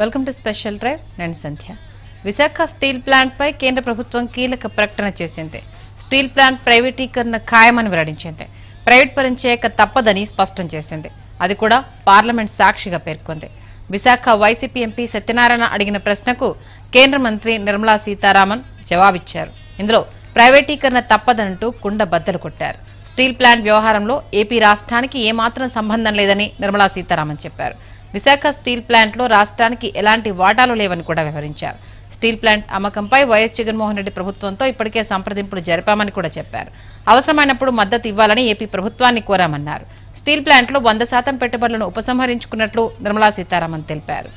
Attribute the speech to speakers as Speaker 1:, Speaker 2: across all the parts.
Speaker 1: Welcome to special drive నేను Sandhya. Visakha steel plant పై కేంద్ర ప్రభుత్వం కీలక ప్రకటన చేసింది. స్టీల్ ప్లాంట్ ప్రైవేటీకరణ ఖాయమని వెల్లడించింది. ప్రైవేట్ పరం చేయక తప్పదని స్పష్టం చేసింది. అది కూడా పార్లమెంట్ సాక్షిగా పేర్కొంది. విశాఖ వైసీపీ ఎంపీ సత్యనారాయణ అడిగిన ప్రశ్నకు కేంద్ర మంత్రి నిర్మలా సీతారామన్ జవాబిచ్చారు. ఇందులో ప్రైవేటీకరణ తప్పదంటూ కుండ బద్దలు కొట్టారు. స్టీల్ ప్లాంట్ వ్యవహారంలో ఏపీ రాష్ట్రానికి ఏమాత్రం సంబంధం లేదని నిర్మలా సీతారామన్ చెప్పారు. విశాఖ స్టీల్ ప్లాంట్లో రాష్ట్రానికి ఎలాంటి వాటాలు లేవని కూడా వివరించారు. స్టీల్ ప్లాంట్ అమ్మకంపై వైఎస్ జగన్మోహన్ రెడ్డి ప్రభుత్వంతో ఇప్పటికే సంప్రదింపులు జరిపామని కూడా చెప్పారు. అవసరమైనప్పుడు మద్దతు ఇవ్వాలని ఏపీ ప్రభుత్వాన్ని కోరామన్నారు. స్టీల్ ప్లాంట్లో వంద శాతం పెట్టుబడులను ఉపసంహరించుకున్నట్లు నిర్మలా సీతారామన్ తెలిపారు.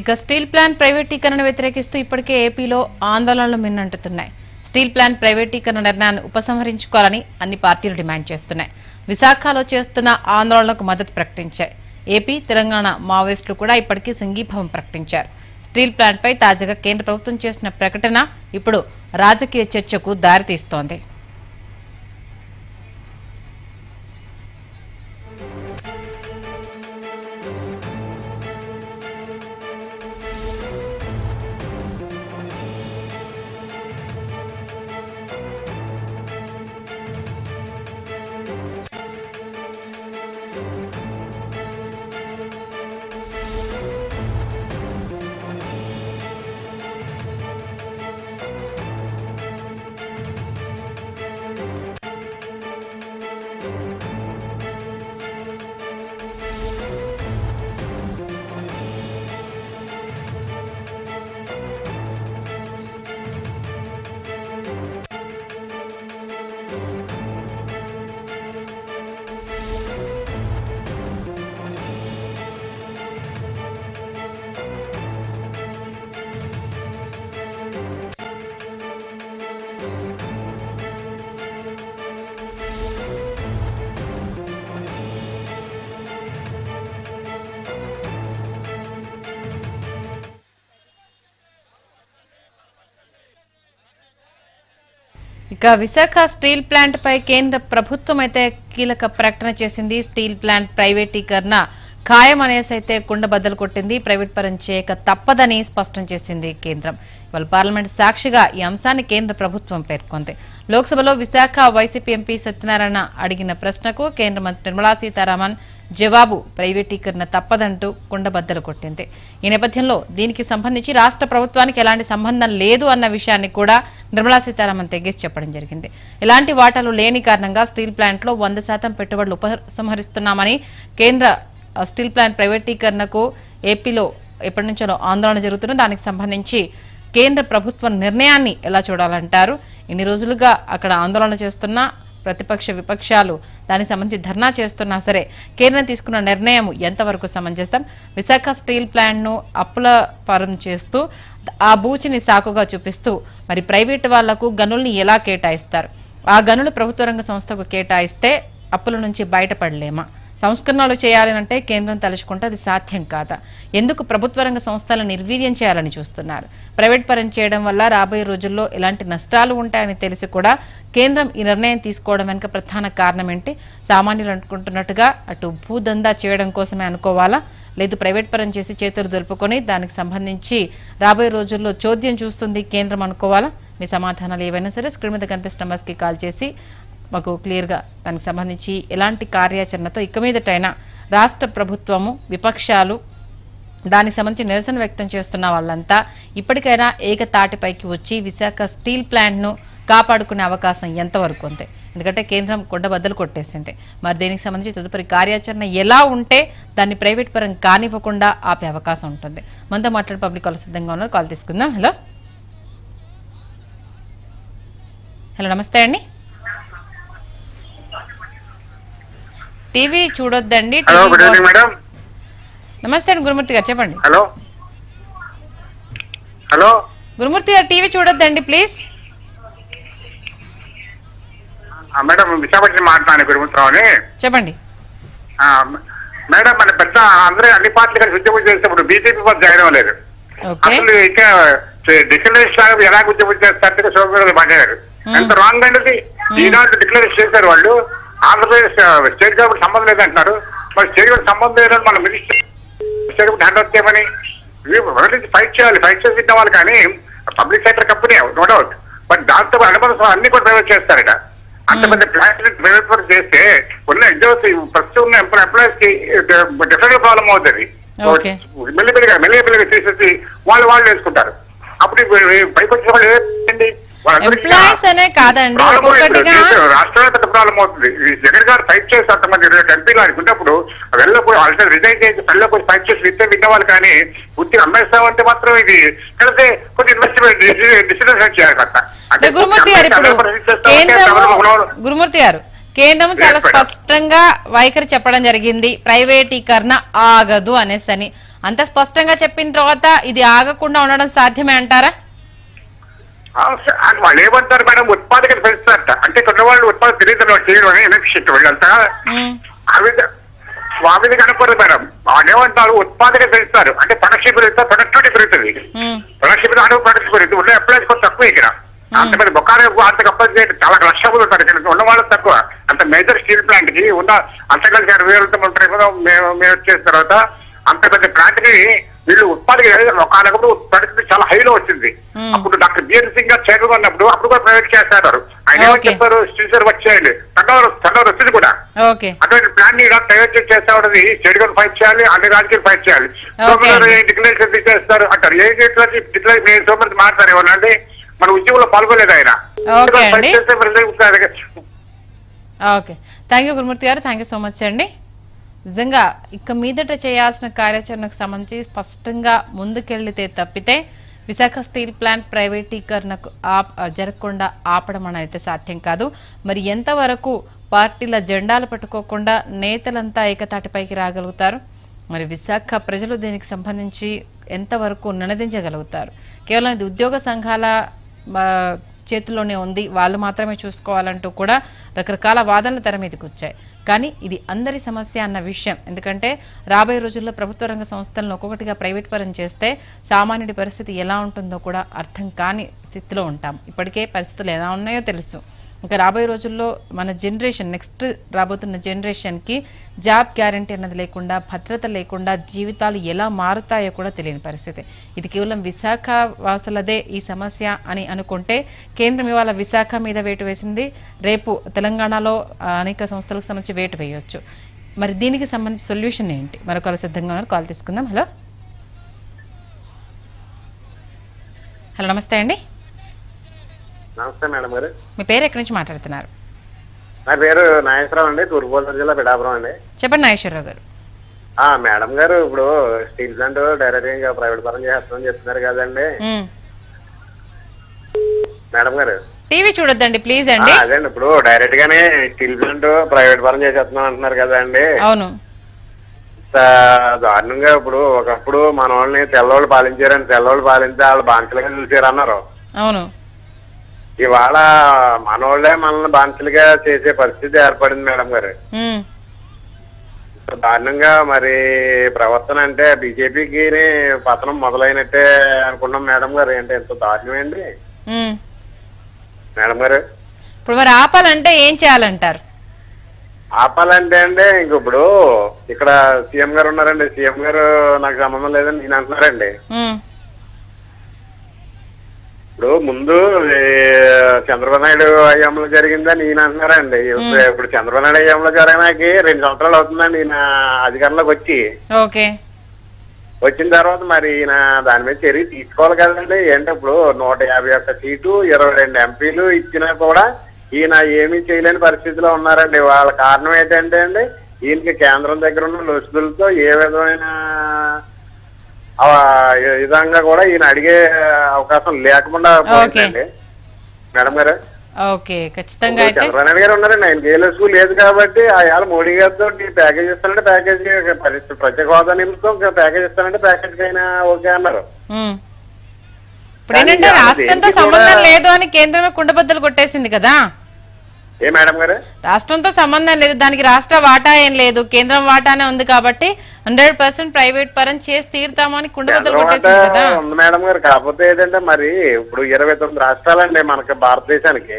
Speaker 1: ఇక స్టీల్ ప్లాంట్ ప్రైవేటీకరణ వ్యతిరేకిస్తూ ఇప్పటికే ఏపీలో ఆందోళనలు మిన్నంటున్నాయి స్టీల్ ప్లాంట్ ప్రైవేటీకరణ నిర్ణయాన్ని ఉపసంహరించుకోవాలని అన్ని పార్టీలు డిమాండ్ చేస్తున్నాయి. విశాఖలో చేస్తున్న ఆందోళనకు మద్దతు ప్రకటించాయి. ఏపీ తెలంగాణ మావోయిస్టులు కూడా ఇప్పటికీ సంఘీభావం ప్రకటించారు. స్టీల్ ప్లాంట్పై తాజాగా కేంద్ర ప్రభుత్వం చేసిన ప్రకటన ఇప్పుడు రాజకీయ చర్చకు దారితీస్తోంది. ఇక విశాఖ స్టీల్ ప్లాంట్ పై కేంద్ర ప్రభుత్వం అయితే కీలక ప్రకటన చేసింది. స్టీల్ ప్లాంట్ ప్రైవేటీకరణ ఖాయం అనేసి అయితే కుండబద్దలు కొట్టింది. ప్రైవేట్ పరం చేయక తప్పదని స్పష్టం చేసింది కేంద్రం. ఇవాళ పార్లమెంట్ సాక్షిగా ఈ అంశాన్ని కేంద్ర ప్రభుత్వం పేర్కొంది. లోక్సభలో విశాఖ వైసీపీ ఎంపీ సత్యనారాయణ అడిగిన ప్రశ్నకు కేంద్ర మంత్రి నిర్మలా సీతారామన్ జవాబు ప్రైవేటీకరణ తప్పదంటూ కుండబద్దలు కొట్టింది. ఈ నేపథ్యంలో దీనికి సంబంధించి రాష్ట్ర ప్రభుత్వానికి ఎలాంటి సంబంధం లేదు అన్న విషయాన్ని కూడా నిర్మలా సీతారామన్ తెగేసి చెప్పడం జరిగింది. ఎలాంటి వాటాలు లేని కారణంగా స్టీల్ ప్లాంట్లో వంద శాతం పెట్టుబడులు ఉపసంహరిస్తున్నామని కేంద్ర స్టీల్ ప్లాంట్ ప్రైవేటీకరణకు ఏపీలో ఎప్పటి నుంచో ఆందోళన జరుగుతున్న దానికి సంబంధించి కేంద్ర ప్రభుత్వ నిర్ణయాన్ని ఎలా చూడాలంటారు? ఇన్ని రోజులుగా అక్కడ ఆందోళన చేస్తున్నా ప్రతిపక్ష విపక్షాలు దానికి సంబంధించి ధర్నా చేస్తున్నా సరే కేంద్రం తీసుకున్న నిర్ణయం ఎంతవరకు సమంజసం? విశాఖ స్టీల్ ప్లాంట్ను అప్పుల పరం చేస్తూ ఆ బూచిని సాకుగా చూపిస్తూ మరి ప్రైవేటు వాళ్ళకు గనుల్ని ఎలా కేటాయిస్తారు? ఆ గనులు ప్రభుత్వ రంగ సంస్థకు కేటాయిస్తే అప్పుల నుంచి బయటపడలేమా? సంస్కరణలు చేయాలంటే కేంద్రం తలుచుకుంటే అది సాధ్యం కాదా? ఎందుకు ప్రభుత్వ రంగ సంస్థలను నిర్వీర్యం చేయాలని చూస్తున్నారు? ప్రైవేట్ పరం చేయడం వల్ల రాబోయే రోజుల్లో ఎలాంటి నష్టాలు ఉంటాయని తెలిసి కూడా కేంద్రం ఈ నిర్ణయం తీసుకోవడం వెనుక ప్రధాన కారణం ఏంటి? సామాన్యులు అనుకుంటున్నట్టుగా అటు భూదందా చేయడం కోసమే అనుకోవాలా? లేదు ప్రైవేట్ పరం చేసి చేతులు దొరుపుకొని దానికి సంబంధించి రాబోయే రోజుల్లో చోద్యం చూస్తుంది కేంద్రం అనుకోవాలా? మీ సమాధానాలు ఏవైనా సరే స్క్రీన్ మీద కనిపిస్తున్న నంబర్స్కి కాల్ చేసి మాకు క్లియర్గా దానికి సంబంధించి ఎలాంటి కార్యాచరణతో ఇక మీదటైనా రాష్ట్ర ప్రభుత్వము విపక్షాలు దానికి సంబంధించి నిరసన వ్యక్తం చేస్తున్న వాళ్ళంతా ఇప్పటికైనా ఏకతాటిపైకి వచ్చి విశాఖ స్టీల్ ప్లాంట్ను కాపాడుకునే అవకాశం ఎంతవరకు ఉంది ఎందుకంటే కేంద్రం కొండబద్దలు కొట్టేసింది. మరి దీనికి సంబంధించి తదుపరి కార్యాచరణ ఎలా ఉంటే దాన్ని ప్రైవేట్ పరం కానివ్వకుండా ఆపే అవకాశం ఉంటుంది. మనతో మాట్లాడే పబ్లిక్ కాల్ సిద్ధంగా ఉన్నారు. కాల్ తీసుకుందాం. హలో. హలో నమస్తే అండి. టీవీ చూడొద్దండి నమస్తే అండి గురుమూర్తి గారు చెప్పండి.
Speaker 2: హలో. హలో.
Speaker 1: గురుమూర్తి గారు టీవీ చూడొద్దండి ప్లీజ్.
Speaker 2: మేడం విశాఖపట్నం మాట్లాడాను గురుమూర్తిరావు అని
Speaker 1: చెప్పండి.
Speaker 2: ఆ, మేడం మన పెద్ద అందరూ అన్ని పార్టీలు కలిసి ఉద్యమం చేసినప్పుడు బీజేపీ పార్టీ జరగడం లేదు అసలు ఇంకా డిక్లరేషన్ ఎలా ఉద్యమం చేస్తారంటే సోమవారం మాట్లాడారు. ఎంత రాంగ్ అండి ఈనాడు డిక్లరేషన్ చేశారు వాళ్ళు. ఆంధ్రప్రదేశ్ స్టేట్ గవర్నమెంట్ సంబంధం లేదంటున్నారు. మరి స్టేట్ గవర్నమెంట్ సంబంధం లేదని మన minister state government hand over చేయమని ఫైట్ చేయాలి ఫైట్ చేసి వాళ్ళు కానీ public sector company no doubt. But దాంతో అనుబంధం అన్ని కూడా ప్రైవేట్ చేస్తారట. అంత పెద్ద ప్లాంట్ ప్రైవేట్ వర్క్ చేస్తే ఉన్న ఉద్యోగ ప్రస్తుతం ఉన్న ఎంప్లాయీస్కి డిఫరెంట్ ప్రాబ్లం అవుతుంది. మెల్లిమెల్లిగా మెల్లిమెల్లిగా చేసేసి వాళ్ళు వాళ్ళు వేసుకుంటారు. అప్పుడు పైకి వచ్చిన వాళ్ళు
Speaker 1: ఎంప్లాయీస్ అనే కాదండి ఒక్కొక్కటిగా
Speaker 2: పెద్ద ప్రాబ్లం అవుతుంది? జగన్ గారు ఫైట్ చేసి అంతమంది ఎంపీలు అనుకున్నప్పుడు వెళ్ళకపోయి వాళ్ళతో రిజైన్ చేసి వెళ్ళకపోయి ఫైట్ చేసి ఇస్తే విన్నవాళ్ళు కానీ పూర్తిగా అమ్మేస్తామంటే మాత్రం ఇది కలిసి కొంచెం ఇన్వెస్ట్మెంట్ డిసిషన్ చేయాలి కదా.
Speaker 1: అంటే గురుమూర్తి గారు ఇప్పుడు గురుమూర్తి గారు కేంద్రం చాలా. స్పష్టంగా వైఖరి చెప్పడం జరిగింది. ప్రైవేటీకరణ ఆగదు అనేసి అని. అంత స్పష్టంగా చెప్పిన తర్వాత ఇది ఆగకుండా ఉండడం సాధ్యమే అంటారా?
Speaker 2: వాళ్ళు ఏమంటారు మేడం? ఉత్పాదకత పెంచుతారట అంటే. కొన్ని వాళ్ళు ఉత్పాదక తెలియదు వాళ్ళు చేయడం ఎలక్షన్ వీళ్ళంతా అవి స్వామిది కనపడదు మేడం. వాళ్ళు ఏమంటారు? ఉత్పాదక పెంచుతారు అంటే ప్రొడక్షన్ పెరుగుతుంది. ప్రొడక్టివిటీ పెరుగుతుంది ప్రొడక్షన్ అడుగు ప్రొడక్షన్ పెరుగుతుంది. ఉన్న ఎంప్లాయీస్ కొంచెం తక్కువ ఇక్కడ. అంతమంది బొకారే అంత చేయండి చాలా లక్షలు ఉంటారు ఇక్కడ. ఉన్న వాళ్ళు తక్కువ. అంత మేజర్ స్టీల్ ప్లాంట్కి ఉన్న అంత కలిసి అరవై వేలతో ఉంటారు మేము మేము వచ్చేసిన తర్వాత అంత పెద్ద ప్లాంట్కి వీళ్ళు ఉత్పాదక ఒకనప్పుడు ప్రొడక్షన్ చాలా హైలో వచ్చింది. అప్పుడు డాక్టర్ బిఎన్ సింగ్ గారు చైర్మన్ ఉన్నప్పుడు అప్పుడు కూడా ప్రైవేట్ చేస్తారు ఆయన ఏమని. చెప్పారు? స్టీచర్ వర్క్ చేయండి టర్నోవర్ టర్నోవర్ వచ్చింది కూడా. అటువంటి ప్లాన్ని ఇలా ప్రైవేట్ చేస్తా ఉన్నది చెడుకొని ఫైట్ చేయాలి అన్ని రాజకీయాలు ఫైట్ చేయాలి.
Speaker 1: Okay.
Speaker 2: డిక్లరేషన్ చేస్తారు అంటారు. ఏ డిక్లరేషన్ నేను సోమరి మాట్లాడారు ఏమన్నాండి మన ఉద్యమంలో పాల్గొలేదు ఆయన.
Speaker 1: ఓకే థ్యాంక్ యూ గురుమూర్తి గారు. థ్యాంక్ యూ సో మచ్ అండి. నిజంగా ఇక మీదట చేయాల్సిన కార్యాచరణకు సంబంధించి స్పష్టంగా ముందుకెళ్ళితే తప్పితే విశాఖ స్టీల్ ప్లాంట్ ప్రైవేటీకరణకు జరగకుండా ఆపడం అనేది సాధ్యం కాదు. మరి ఎంతవరకు పార్టీల జెండాలు పట్టుకోకుండా నేతలంతా ఏకతాటిపైకి రాగలుగుతారు? మరి విశాఖ ప్రజలు దీనికి సంబంధించి ఎంతవరకు నినదించగలుగుతారు కేవలం ఇది ఉద్యోగ సంఘాల చేతిలోనే ఉంది. వాళ్ళు మాత్రమే చూసుకోవాలంటూ కూడా రకరకాల వాదనలు తెర మీదకి వచ్చాయి. కానీ ఇది అందరి సమస్య అన్న విషయం. ఎందుకంటే రాబోయే రోజుల్లో ప్రభుత్వ రంగ సంస్థలను ఒక్కొక్కటిగా ప్రైవేట్ పరం చేస్తే సామాన్యుడి పరిస్థితి ఎలా ఉంటుందో కూడా అర్థం కాని స్థితిలో ఉంటాం. ఇప్పటికే పరిస్థితులు ఎలా ఉన్నాయో తెలుసు. ఇంకా రాబోయే రోజుల్లో మన జనరేషన్ నెక్స్ట్ రాబోతున్న జనరేషన్కి జాబ్ గ్యారంటీ అన్నది లేకుండా భద్రత లేకుండా జీవితాలు ఎలా మారుతాయో కూడా తెలియని పరిస్థితి. ఇది కేవలం విశాఖ వాసులదే ఈ సమస్య అని అనుకుంటే కేంద్రం ఇవాళ విశాఖ మీద వేటు వేసింది. రేపు తెలంగాణలో అనేక సంస్థలకు సంబంధించి వేటు వేయవచ్చు మరి దీనికి సంబంధించి సొల్యూషన్ ఏంటి? మరొకరు సిద్ధంగా ఉన్నారు కాల్ తీసుకుందాం. హలో. హలో నమస్తే అండి.
Speaker 3: నమస్తే మేడం గారు.
Speaker 1: మీ పేరు ఎక్కడి నుంచి మాట్లాడుతున్నారు?
Speaker 3: నా పేరు నాగేశ్వరరావు అండి తూర్పుగోదావరి జిల్లా పిఠాపురం అండి.
Speaker 1: చెప్పండి నాగేశ్వరరావు గారు.
Speaker 3: ఆ మేడం గారు ఇప్పుడు స్టీల్ ప్లాంట్ డైరెక్ట్గా ప్రైవేట్ పరం చేస్తామని చెప్తున్నారు కదండి. మేడం గారు.
Speaker 1: టీవీ చూడొద్దండి ప్లీజ్ అండి.
Speaker 3: అదేండి ఇప్పుడు డైరెక్ట్ గానే స్టీల్ ప్లాంట్ ప్రైవేట్ పరం చేసేస్తున్నాం అంటున్నారు కదండి.
Speaker 1: అవును.
Speaker 3: దారుణంగా ఇప్పుడు ఒకప్పుడు మన వాళ్ళని తెల్లవాళ్ళు పాలించారని తెల్లవాళ్ళు పాలించి వాళ్ళు బానిసలుగా చూసారు అన్నారు
Speaker 1: అవును.
Speaker 3: ఇవాళ మనోళ్ళే మనల్ని బానిసలుగా చేసే పరిస్థితి ఏర్పడింది మేడం గారు. దారుణంగా మరి ప్రవర్తన అంటే బీజేపీకి పతనం మొదలైనట్టే అనుకున్నాం మేడం గారు. ఏంటి ఎంత దారుణమండి
Speaker 1: మ్మ్.
Speaker 3: మేడం గారు.
Speaker 1: ఇప్పుడు మరి ఆపాలంటే ఏం చేయాలంటారు?
Speaker 3: ఆపాలంటే అండి ఇంక ఇప్పుడు ఇక్కడ సీఎం గారు ఉన్నారండి. సీఎం గారు నాకు సంబంధం లేదని నేను అంటున్నారండి. ఇప్పుడు ముందు చంద్రబాబు నాయుడు హయాంలో జరిగిందని ఈయన అంటున్నారండి. ఇప్పుడు చంద్రబాబు నాయుడు హయాంలో జరగడానికి రెండు సంవత్సరాలు అవుతుందండి ఈయన అధికారంలోకి వచ్చి.
Speaker 1: ఓకే.
Speaker 3: వచ్చిన తర్వాత మరి ఈయన దాని మీద చర్య తీసుకోవాలి కదండి. ఏంటి ఇప్పుడు నూట యాభై ఒక్క సీటు ఇరవై రెండు ఎంపీలు ఇచ్చినా కూడా ఈయన ఏమీ చేయలేని పరిస్థితిలో ఉన్నారండి. వాళ్ళ కారణం ఏంటంటే అండి ఈయనకి కేంద్రం దగ్గర ఉన్న లొసుగులతో ఏ విధమైన విధంగా కూడా ఈయన అడిగే అవకాశం లేకుండా పోయిందండి. మేడం గారు?
Speaker 1: ఓకే ఖచ్చితంగా
Speaker 3: చంద్రబాబు నాయుడు గారు ఉన్నారండి. ఆయన లొసుగు లేదు కాబట్టి ఆయాల మోడీ గారితో ప్యాకేజ్ ఇస్తానంటే ప్యాకేజ్ ప్రత్యేక హోదా నిమిత్తం ప్యాకేజ్ ఇస్తానంటే ప్యాకేజ్ అయినా ఓకే అన్నారు.
Speaker 1: ఇప్పుడు ఏంటంటే రాష్ట్రంతో సంబంధం లేదు అని కేంద్రమే కుండబద్దలు కొట్టేసింది కదా?
Speaker 3: ఏ మేడం గారు?
Speaker 1: రాష్ట్రంతో సంబంధం లేదు. దానికి రాష్ట్ర వాటా ఏం లేదు. కేంద్రం వాటానే ఉంది కాబట్టి హండ్రెడ్ పర్సెంట్ ప్రైవేట్ పరం చేసి తీరుతామని కుండబద్దలు
Speaker 3: మేడం గారు. కాకపోతే ఏంటంటే మరి ఇప్పుడు ఇరవై తొమ్మిది రాష్ట్రాలండి మనకి భారతదేశానికి.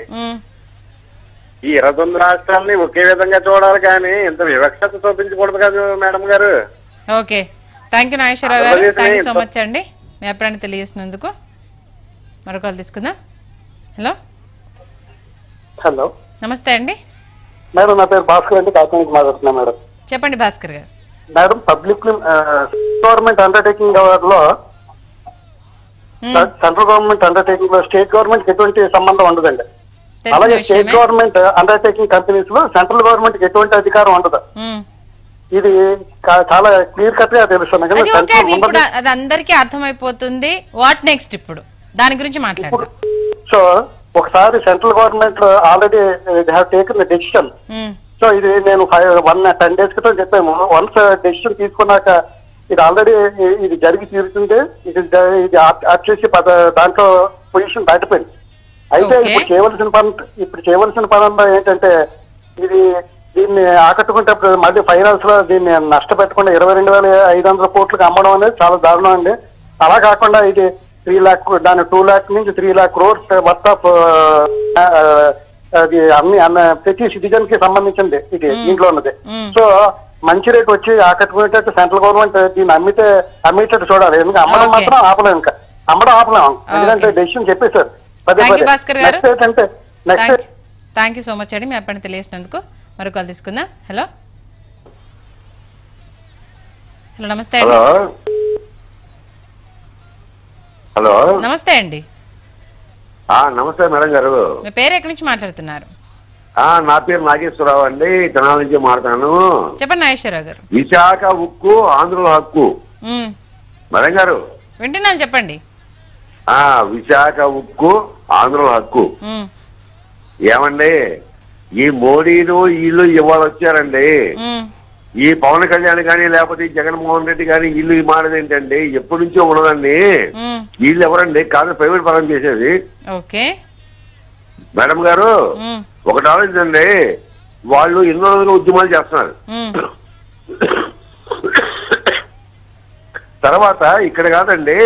Speaker 3: ఈ ఇరవై తొమ్మిది రాష్ట్రాలని ఒకే విధంగా చూడాలి కానీ ఇంత వివక్షత చూపించకూడదు కదా మేడం గారు.
Speaker 1: ఓకే. థ్యాంక్ యూ నాగేశ్వరరావు గారు. థ్యాంక్ యూ సో మచ్ అండి. మీ అభిప్రాయాన్ని తెలియజేసినందుకు. మరొక కాల్ తీసుకుందాం. Hello
Speaker 4: hello.
Speaker 1: నమస్తే అండి.
Speaker 4: మేడం నా పేరు భాస్కర్ అండి. కాకినాడ మాట్లాడుతున్నా మేడం.
Speaker 1: చెప్పండి Bhaskar garu.
Speaker 4: Madam public government
Speaker 1: అండర్టేకింగ్లో.
Speaker 4: Central government అండర్టేకింగ్లో స్టేట్ గవర్నమెంట్ ఎటువంటి సంబంధం ఉండదండి. అలాగే స్టేట్ గవర్నమెంట్ అండర్టేకింగ్ కంపెనీస్లో సెంట్రల్ గవర్నమెంట్కి ఎటువంటి అధికారం ఉండదు. ఇది చాలా క్లియర్ కట్గా తెలుస్తుంది.
Speaker 1: ఇప్పుడు. అది అందరికీ అర్థమైపోతుంది. వాట్ నెక్స్ట్ ఇప్పుడు? దాని గురించి మాట్లాడదాం.
Speaker 4: సో ఒకసారి central government already have taken the decision. So ఇది నేను ఫైవ్ వన్ టెన్ డేస్ క్రితం చెప్పాము వన్స్ డెసిషన్ తీసుకున్నాక ఇది ఆల్రెడీ ఇది జరిగి తీరుతుంది ఇది ఇది ఆర్టీసీ దాంట్లో పొజిషన్ దాటిపోయింది అయితే. ఇప్పుడు చేయవలసిన పని ఇప్పుడు చేయవలసిన పని అంతా ఏంటంటే ఇది దీన్ని ఆకట్టుకుంటే మళ్ళీ ఫైనాన్స్లో దీన్ని నష్టపెట్టకుండా ఇరవై రెండు వేల ఐదు వందల కోట్లకు అమ్మడం అనేది చాలా దారుణం అండి అలా కాకుండా ఇది త్రీ లాక్ దాని టూ లాక్ నుంచి three lakh crores worth of అది అన్ని అన్న ప్రతి సిటిజన్కి సంబంధించింది ఇది దీంట్లో ఉన్నది. సో మంచి రేట్ వచ్చి ఆకట్టుకునేటట్టు సెంట్రల్ గవర్నమెంట్ దీన్ని అమ్మితే అమ్మేటట్టు చూడాలి. ఎందుకంటే అమ్మడం. మాత్రం ఆపలేము ఇంకా. అమ్మడం ఆపలేము ఎందుకంటే డెసిషన్ చెప్పేశారు. పదే
Speaker 1: Thank you,
Speaker 4: పదే
Speaker 1: భాస్కర్ గారు.
Speaker 4: నెక్స్ట్ ఏంటంటే next
Speaker 1: thank you so much అండి మీ అప్పని తెలియజేసినందుకు మరో కాల్ తీసుకుందాం. హలో హలో నమస్తే
Speaker 3: హలో హలో.
Speaker 1: నమస్తే అండి.
Speaker 3: ఆ, నమస్తే మేడం గారు.
Speaker 1: మీ పేరు ఎక్కడి నుంచి మాట్లాడుతున్నారు?
Speaker 3: ఆ, నా పేరు నాగేశ్వరరావు అండి. తెనాల నుంచి మాట్లాడాను
Speaker 1: చెప్పండి నాగేశ్వరరావు గారు.
Speaker 3: విశాఖ ఉక్కు ఆంధ్రుల హక్కు. మేడం గారు.
Speaker 1: వింటున్నాను చెప్పండి.
Speaker 3: ఆ విశాఖ ఉక్కు ఆంధ్రుల హక్కు. ఏమండి? ఈ మోడీలు వీళ్ళు ఇవాళ వచ్చారండి. ఈ పవన్ కళ్యాణ్ కానీ లేకపోతే ఈ జగన్మోహన్ రెడ్డి కానీ వీళ్ళు ఈ మాట ఏంటండి ఎప్పటి నుంచో ఉన్నదండి. వీళ్ళు ఎవరండి కాదు ప్రైవేట్ పరం చేసేది
Speaker 1: ఓకే
Speaker 3: మేడం గారు. ఒకటి ఆలోచించండి వాళ్ళు ఎన్నో రోజులు ఉద్యమాలు చేస్తున్నారు. తర్వాత ఇక్కడ కాదండి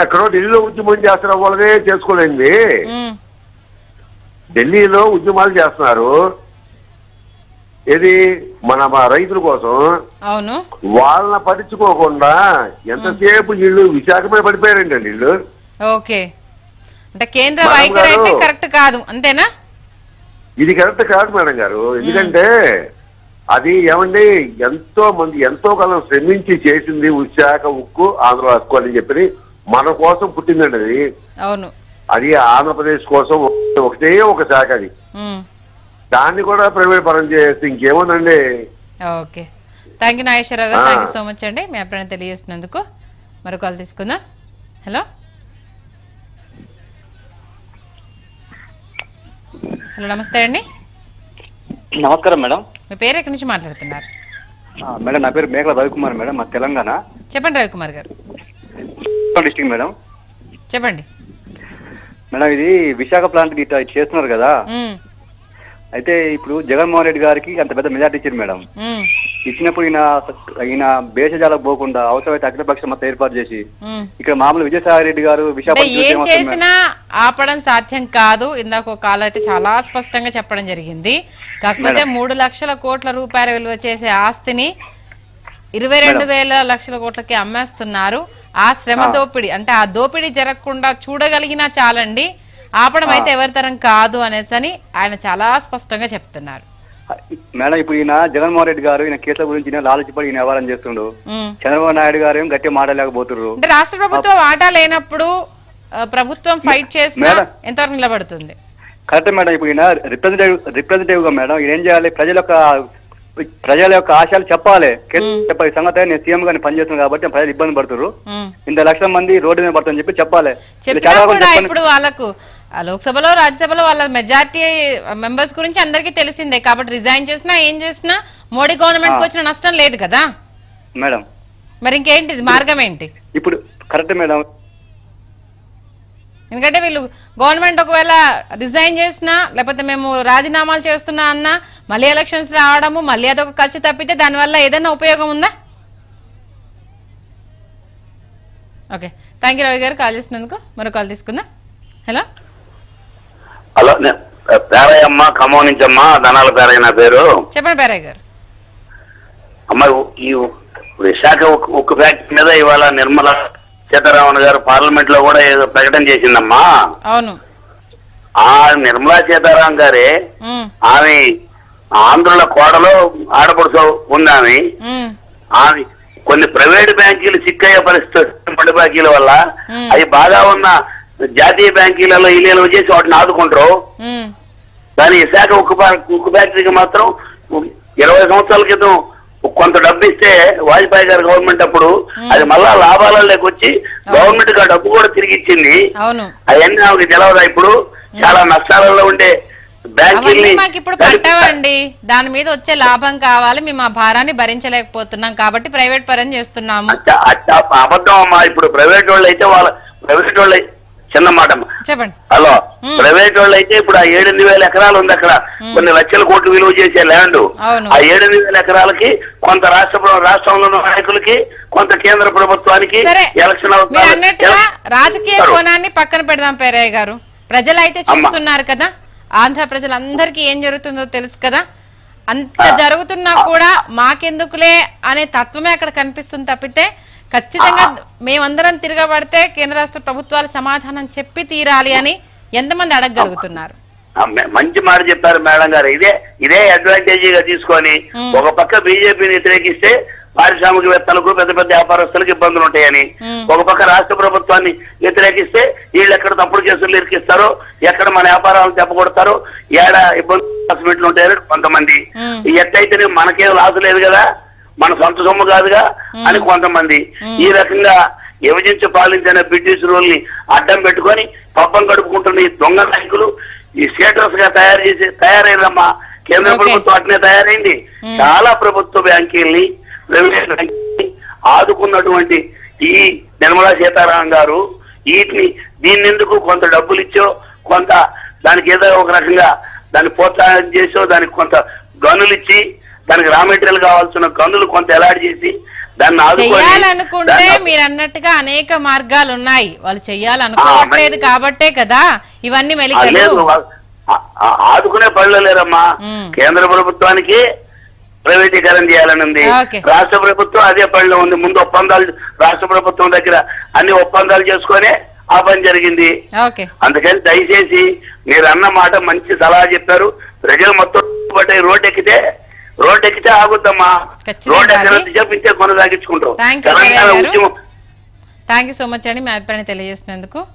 Speaker 3: ఎక్కడో ఢిల్లీలో ఉద్యమం చేస్తున్న వాళ్ళనే చేసుకోలేండి. ఢిల్లీలో ఉద్యమాలు చేస్తున్నారు ఇది మన మా రైతుల కోసం
Speaker 1: అవును.
Speaker 3: వాళ్ళని పట్టించుకోకుండా ఎంతసేపు వీళ్ళు విశాఖమే పడిపోయారండి వీళ్ళు
Speaker 1: ఓకే. అంటే కేంద్ర వైఖరి అయితే. కరెక్ట్ కాదు అంతేనా?
Speaker 3: ఇది కరెక్ట్ కాదు మేడం గారు. ఎందుకంటే
Speaker 5: అది ఏమండి ఎంతో మంది ఎంతో కాలం శ్రమించి చేసింది విశాఖ ఉక్కు ఆంధ్ర హక్కు అని చెప్పి మన కోసం పుట్టిందండి అది.
Speaker 1: అవును.
Speaker 5: అది ఆంధ్రప్రదేశ్ కోసం ఒకటే ఒక శాఖ అది. దాన్ని కూడా ప్రైవేట్ పరం చేస్తే ఇంకేముందండి?
Speaker 1: ఓకే. థ్యాంక్ యూ నాగేశ్వరరావు గారు. థ్యాంక్ యూ సో మచ్ అండి. మీ అభిప్రాయం తెలియజేసినందుకు మరో కాల్ తీసుకుందాం. హలో హలో నమస్తే అండి.
Speaker 6: నమస్కారం మేడం.
Speaker 1: మీ పేరు ఎక్కడి నుంచి మాట్లాడుతున్నారు?
Speaker 6: ఆ, మేడం నా పేరు మేకల రవికుమార్ మేడం. మా తెలంగాణ.
Speaker 1: చెప్పండి రవికుమార్ గారు.
Speaker 6: District madam.
Speaker 1: చెప్పండి.
Speaker 6: మేడం ఇది విశాఖ ప్లాంట్ ఇట్లా చేస్తున్నారు కదా. అయితే ఇప్పుడు జగన్మోహన్ రెడ్డి గారికి అంత పెద్ద మెజార్టీ ఇచ్చారు మేడం. ఇచ్చినప్పుడు ఈయన ఈయన భేషజాలకు పోకుండా అవసరమైతే అఖిలపక్షం మొత్తం ఏర్పాటు చేసి. ఇక్కడ మామూలు విజయసాయి రెడ్డి గారు
Speaker 1: ఏం చేసినా ఆపడం సాధ్యం కాదు. ఇందాక ఒక కాలం అయితే చాలా స్పష్టంగా చెప్పడం జరిగింది. కాకపోతే మూడు. లక్షల కోట్ల రూపాయల విలువ చేసే ఆస్తిని ఇరవై రెండు వేల లక్షల కోట్లకి అమ్మేస్తున్నారు. ఆ శ్రమ దోపిడీ అంటే ఆ దోపిడీ జరగకుండా చూడగలిగినా చాలండి. ఆపడం అయితే ఎవరి తరం కాదు అనేసి అని ఆయన చాలా స్పష్టంగా చెప్తున్నారు.
Speaker 6: మేడం ఇప్పుడు ఈయన జగన్మోహన్ రెడ్డి గారు ఈయన కేసుల గురించి ఈయన లాలచిపడి ఈయన వ్యవహారం చేస్తుండు.
Speaker 1: ఉమ్.
Speaker 6: చంద్రబాబు నాయుడు గారు ఏం గట్టిగా మాట్లాడలేకపోతున్నారు
Speaker 1: అంటే రాష్ట్ర ప్రభుత్వం వాటా లేనప్పుడు ప్రభుత్వం ఫైట్ చేసినా. ఎంతవరకు నిలబడుతుంది?
Speaker 6: కరెక్ట్ మేడం ఇప్పుడు ఈయన రిప్రజెంటేటివ్ రిప్రజెంటేటివ్గా మేడం ఈయన ఏం చేయాలి? ప్రజల యొక్క ప్రజల యొక్క ఆశయాలు చెప్పాలి. చెప్పాలి. సంగతి నేను సీఎం గారిని పనిచేస్తున్నాను కాబట్టి ప్రజలు ఇబ్బంది పడుతున్నారు. ఇంత లక్షల మంది రోడ్డు మీద పడుతుందని చెప్పి చెప్పాలి.
Speaker 1: ఇప్పుడు వాళ్ళకు లోక్సభలో రాజ్యసభలో వాళ్ళ మెజార్టీ మెంబర్స్ గురించి అందరికీ తెలిసిందే. కాబట్టి రిజైన్ చేసినా ఏం చేసినా మోడీ గవర్నమెంట్కి వచ్చిన నష్టం లేదు కదా?
Speaker 6: మేడం.
Speaker 1: మరి ఇంకేంటి మార్గం ఏంటి?
Speaker 6: ఇప్పుడు కరెక్ట్ మేడం.
Speaker 1: ఎందుకంటే వీళ్ళు గవర్నమెంట్ ఒకవేళ రిజైన్ చేసినా లేకపోతే మేము రాజీనామాలు చేస్తున్నా అన్నా మళ్ళీ ఎలక్షన్స్ రావడము మళ్ళీ అదొక ఖర్చు తప్పితే దానివల్ల ఏదైనా ఉపయోగం ఉందా? ఓకే థ్యాంక్ యూ రవి గారు. కాల్ చేసినందుకు మరో కాల్ తీసుకుందాం. హలో
Speaker 7: హలో పేరయ్యమ్మ ఖమ్మం ధనాల పేరయ్య నా పేరు.
Speaker 1: చెప్పండి పేరయ్య గారు.
Speaker 7: అమ్మ ఈ విశాఖ ఉక్కు ఫ్యాక్టరీ మీద ఇవాళ నిర్మల సీతారామన్ గారు పార్లమెంట్లో కూడా ఏదో ప్రకటన చేసిందమ్మా.
Speaker 1: అవును.
Speaker 7: ఆ నిర్మలా సీతారామన్ గారే ఆమె ఆంధ్రుల కోడలో ఆడపడుచు ఉంది ఆమె కొన్ని ప్రైవేట్ బ్యాంకీలు సిక్కయ్యే పరిస్థితి పడి బ్యాంకీల వల్ల. అవి బాగా ఉన్న జాతీయ బ్యాంకీలలో ఇల్లు చేసి వాటిని ఆదుకుంటారు. కానీ విశాఖ ఉక్కు ఉక్కు ఫ్యాక్టరీకి మాత్రం ఇరవై సంవత్సరాల క్రితం కొంత డబ్బు ఇస్తే వాజ్పేయి గారి గవర్నమెంట్ అప్పుడు అది మళ్ళా లాభాలలోకి వచ్చి గవర్నమెంట్ ఆ డబ్బు కూడా తిరిగి ఇచ్చింది.
Speaker 1: అవును.
Speaker 7: అవన్నీ ఆమెకి తెలవదా ఇప్పుడు? చాలా నష్టాలలో ఉండే
Speaker 1: మాకు ఇప్పుడు పట్టవండి. దాని మీద వచ్చే లాభం కావాలి. మేము ఆ భారాన్ని భరించలేకపోతున్నాం కాబట్టి ప్రైవేట్ పరం చేస్తున్నాము.
Speaker 7: అబద్ధం అమ్మా. ఇప్పుడు ప్రైవేట్ వాళ్ళు అయితే వాళ్ళ ప్రైవేట్ వాళ్ళు చిన్న మాట.
Speaker 1: చెప్పండి.
Speaker 7: హలో. ప్రైవేట్ వాళ్ళు అయితే ఇప్పుడు ఆ ఏడెనిమిది వేల ఎకరాలు ఉంది అక్కడ. కొన్ని లక్షల కోట్లు విలువ చేసే ల్యాండ్. ఆ ఏడెనిమిది వేల ఎకరాలకి కొంత రాష్ట్ర రాష్ట్రంలో నాయకులకి కొంత కేంద్ర ప్రభుత్వానికి ఎలక్షన్
Speaker 1: రాజకీయ. కోణాన్ని పక్కన పెడదాం పేరయ్య గారు ప్రజలైతే
Speaker 7: అమ్మా.
Speaker 1: చూస్తున్నారు కదా ఆంధ్ర ప్రజలందరికీ ఏం జరుగుతుందో తెలుసు కదా అంత. జరుగుతున్నా కూడా మాకెందుకులే అనే తత్వమే అక్కడ కనిపిస్తుంది తప్పితే ఖచ్చితంగా మేమందరం తిరగబడితే కేంద్ర రాష్ట్ర ప్రభుత్వాలు సమాధానం చెప్పి తీరాలి అని ఎంతమంది అడగగలుగుతున్నారు
Speaker 7: మంచి మాట చెప్పారు మేడం గారు ఇదే ఇదే అడ్వాంటేజీగా తీసుకొని. ఒక పక్క బీజేపీని వ్యతిరేకిస్తే పారిశ్రామికవేత్తలకు పెద్ద పెద్ద వ్యాపారస్తులకు ఇబ్బందులు ఉంటాయని. ఒక పక్క రాష్ట్ర ప్రభుత్వాన్ని వ్యతిరేకిస్తే వీళ్ళు ఎక్కడ తప్పుడు కేసులు ఇరికిస్తారో ఎక్కడ మన వ్యాపారాలు చెప్పగొడతారో ఏడ ఇబ్బందులు ఉంటాయని కొంతమంది. ఎట్టయితే మనకేం లాసు లేదు కదా మన సొంత సొమ్ము కాదుగా అని కొంతమంది ఈ రకంగా విభజించి పాలించిన బ్రిటిష్ రూల్ని అడ్డం పెట్టుకొని పబ్బం గడుపుకుంటున్న ఈ దొంగ నాయకులు ఈ స్టేటస్గా తయారు చేసి తయారైనమ్మా కేంద్ర. ప్రభుత్వం అట్నే తయారైంది. చాలా ప్రభుత్వ బ్యాంకీల్ని ప్రైవేట్ బ్యాంకీల్ని ఆదుకున్నటువంటి ఈ నిర్మలా సీతారామన్ గారు వీటిని దీన్ని ఎందుకు కొంత డబ్బులు ఇచ్చో కొంత దానికి ఏదో ఒక రకంగా దాన్ని ప్రోత్సాహం చేసో దానికి కొంత గనులు ఇచ్చి దానికి రా మెటీరియల్ కావాల్సిన గనులు కొంత ఎలాడ్ చేసి
Speaker 1: చెయ్యాలనుకుంటే మీరు అన్నట్టుగా అనేక మార్గాలు ఉన్నాయి వాళ్ళు చెయ్యాలనుకోవట్లేదు కాబట్టే కదా ఇవన్నీ మెలికలు.
Speaker 7: ఆదుకునే పనులు లేరమ్మా.
Speaker 1: మ్మ్.
Speaker 7: కేంద్ర ప్రభుత్వానికి ప్రైవేటీకరణ చేయాలని ఉంది
Speaker 1: ఓకే.
Speaker 7: రాష్ట్ర ప్రభుత్వం అదే పనిలో ఉంది. ముందు ఒప్పందాలు రాష్ట్ర ప్రభుత్వం దగ్గర అన్ని ఒప్పందాలు చేసుకొని ఆ పని జరిగింది. అందుకని దయచేసి మీరు అన్న మాట మంచి సలహా చెప్పారు. ప్రజలు మొత్తం రోడ్డు ఎక్కితే రోడ్డు ఎక్కితే ఆగుద్దమ్మా.
Speaker 1: ఖచ్చితంగా
Speaker 7: రోడ్డు
Speaker 1: అది.
Speaker 7: ఎక్కడ చెప్పించే కొనసాగించుకుంటాం తెలంగాణ. ఉద్యమం.
Speaker 1: థ్యాంక్ యూ సో మచ్ అండి మీ అభిప్రాయాన్ని తెలియజేసినందుకు.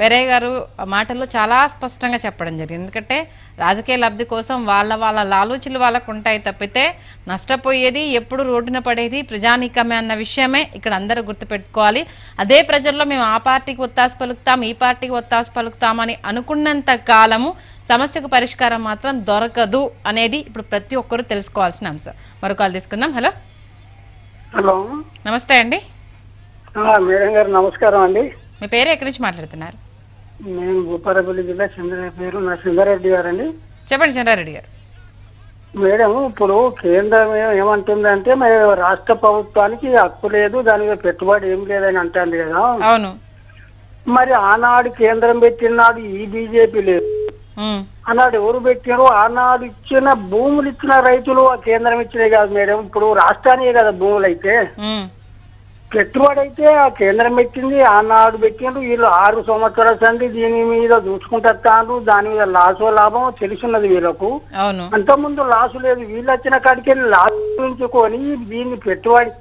Speaker 1: పెరయ్య గారు ఆ మాటల్లో చాలా స్పష్టంగా చెప్పడం జరిగింది. ఎందుకంటే రాజకీయ లబ్ధి కోసం వాళ్ళ వాళ్ళ లాలూచులు వాళ్ళకు ఉంటాయి తప్పితే నష్టపోయేది ఎప్పుడు రోడ్డున పడేది ప్రజానీకమే అన్న విషయమే ఇక్కడ అందరూ గుర్తుపెట్టుకోవాలి. అదే ప్రజల్లో మేము ఆ పార్టీకి ఒత్తాసు పలుకుతాం ఈ పార్టీకి ఒత్తాసు పలుకుతామని అనుకున్నంత కాలము సమస్యకు పరిష్కారం మాత్రం దొరకదు అనేది ఇప్పుడు ప్రతి ఒక్కరూ తెలుసుకోవాల్సిన అంశం. మరో కాల్ తీసుకుందాం. హలో.
Speaker 8: హలో.
Speaker 1: నమస్తే అండి.
Speaker 8: మేడం గారు నమస్కారం అండి.
Speaker 1: మీ పేరు ఎక్కడి నుంచి మాట్లాడుతున్నారు?
Speaker 8: నేను జిల్లా చంద్ర పేరు నా చంద్రారెడ్డి గారండి.
Speaker 1: చెప్పండి చంద్రారెడ్డి గారు.
Speaker 8: మేడం ఇప్పుడు కేంద్రం ఏమంటుందంటే మరి రాష్ట్ర ప్రభుత్వానికి హక్కు లేదు దాని మీద పెట్టుబడి ఏం లేదని అంటుంది కదా.
Speaker 1: అవును.
Speaker 8: మరి ఆనాడు కేంద్రం పెట్టినాడు ఈ బీజేపీ లేదు. ఆనాడు ఎవరు పెట్టారు ఆనాడు ఇచ్చిన భూములు ఇచ్చిన రైతులు ఆ కేంద్రం ఇచ్చినాయి కాదు మేడం. ఇప్పుడు రాష్ట్రానికే కదా భూములు అయితే పెట్టుబడి అయితే ఆ కేంద్రం పెట్టింది ఆనాడు పెట్టిండ్రు. వీళ్ళు ఆరు సంవత్సరాల సంది దీని మీద చూసుకుంటారు దాని మీద లాసో లాభం తెలిసిన్నది వీళ్ళకు. అంతకుముందు లాసు లేదు. వీళ్ళు వచ్చిన కాడికి లాసు ఉంచుకొని దీన్ని పెట్టుబడి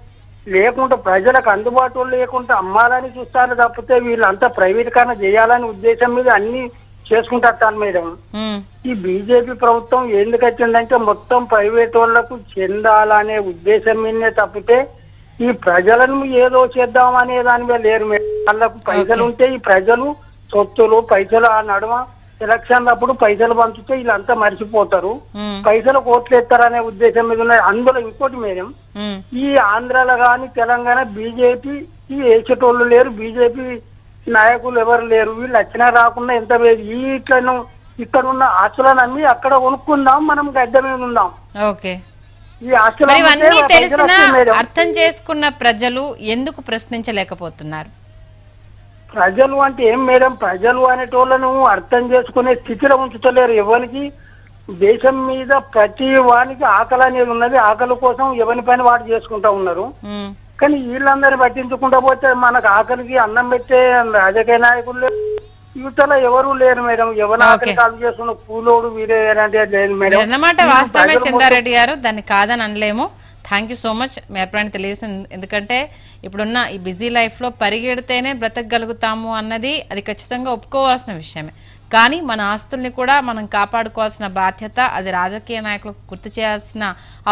Speaker 8: లేకుండా ప్రజలకు అందుబాటులో లేకుండా అమ్మాలని చూస్తారు తప్పితే వీళ్ళంతా ప్రైవేటీకరణ చేయాలని ఉద్దేశం మీద అన్ని చేసుకుంటారు మేడం. ఈ బీజేపీ ప్రభుత్వం ఎందుకు వచ్చిందంటే మొత్తం ప్రైవేట్ వాళ్ళకు చెందాలనే ఉద్దేశం మీదనే తప్పితే ఈ ప్రజలను ఏదో చేద్దాం అనే దాని మీద లేరు. వాళ్ళకు పైసలు ఉంటే ఈ ప్రజలు సొత్తులు పైసలు ఆ నడుమ ఎలక్షన్ అప్పుడు పైసలు పంచితే వీళ్ళంతా మర్చిపోతారు. పైసలు కోట్లు ఎత్తారనే ఉద్దేశం మీద ఉన్నాయి. అందులో ఇంకోటి మేడం ఈ ఆంధ్రాలో కానీ తెలంగాణ బీజేపీ ఈ వేసేటోళ్ళు లేరు. బీజేపీ నాయకులు ఎవరు లేరు. వీళ్ళు వచ్చినా రాకుండా ఎంత వేరు? ఈ ఇట్లను ఇక్కడ ఉన్న ఆస్తులను అమ్మి అక్కడ కొనుక్కుందాం. మనం గడ్డ మీద ఉందాం.
Speaker 1: మరి ఇవన్నీ తెలిసిన. అర్థం చేసుకున్న ప్రజలు ఎందుకు ప్రశ్నించలేకపోతున్నారు?
Speaker 8: ప్రజలు అంటే ఏం మేడం? ప్రజలు అనేటోళ్ళను అర్థం చేసుకునే స్థితిలో ఉంచుతలేరు. ఎవరికి? దేశం మీద ప్రతి వానికి ఆకలి అనేది ఉన్నది. ఆకలి కోసం ఎవరి పని వాడు చేసుకుంటా ఉన్నారు. కానీ వీళ్ళందరినీ పట్టించుకుంటా పోతే మనకు ఆకలికి అన్నం పెట్టే రాజకీయ నాయకులు యువతలో ఎవరు లేరు మేడం. ఎవరు. కాలు చేస్తున్న కూలోడు వీరే అంటే లేదు మేడం.
Speaker 1: అన్నమాట వాస్తవమే చంద్రారెడ్డి గారు. దాన్ని కాదని అనలేము. థ్యాంక్ యూ సో మచ్ మీ అభిప్రాయం తెలియజేస్తుంది ఎందుకంటే ఇప్పుడున్న ఈ బిజీ లైఫ్లో పరిగెడితేనే బ్రతకగలుగుతాము అన్నది అది ఖచ్చితంగా ఒప్పుకోవాల్సిన విషయమే. కానీ మన ఆస్తుల్ని కూడా మనం కాపాడుకోవాల్సిన బాధ్యత అది రాజకీయ నాయకులకు గుర్తు చేయాల్సిన